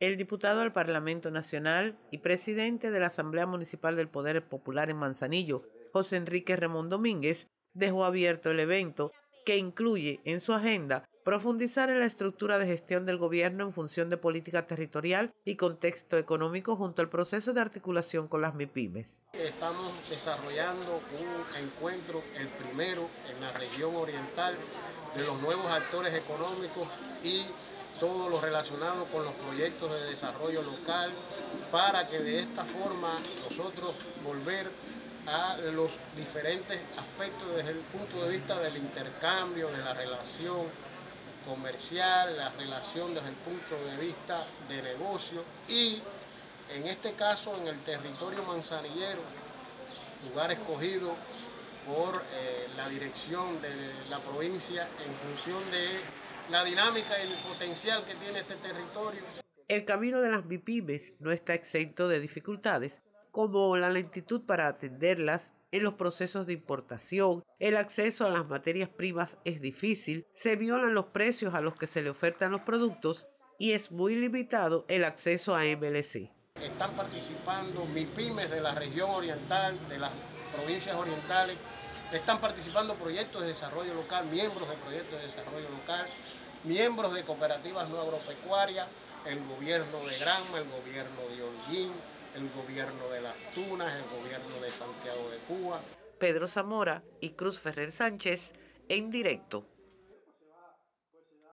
El diputado al Parlamento Nacional y presidente de la Asamblea Municipal del Poder Popular en Manzanillo, José Enrique Ramón Domínguez, dejó abierto el evento que incluye en su agenda profundizar en la estructura de gestión del gobierno en función de política territorial y contexto económico junto al proceso de articulación con las MIPIMES. Estamos desarrollando un encuentro, el primero en la región oriental, de los nuevos actores económicos y todo lo relacionado con los proyectos de desarrollo local para que de esta forma nosotros volver a los diferentes aspectos desde el punto de vista del intercambio, de la relación comercial, la relación desde el punto de vista de negocio y en este caso en el territorio manzanillero, lugar escogido por eh, la dirección de la provincia en función de la dinámica y el potencial que tiene este territorio. El camino de las MIPIMES no está exento de dificultades, como la lentitud para atenderlas en los procesos de importación, el acceso a las materias primas es difícil, se violan los precios a los que se le ofertan los productos y es muy limitado el acceso a MLC. Están participando MIPIMES de la región oriental, de las provincias orientales, están participando proyectos de desarrollo local, miembros de proyectos de desarrollo local, miembros de cooperativas no agropecuarias, el gobierno de Granma, el gobierno de Holguín, el gobierno de Las Tunas, el gobierno de Santiago de Cuba. Pedro Zamora y Cruz Ferrer Sánchez en directo.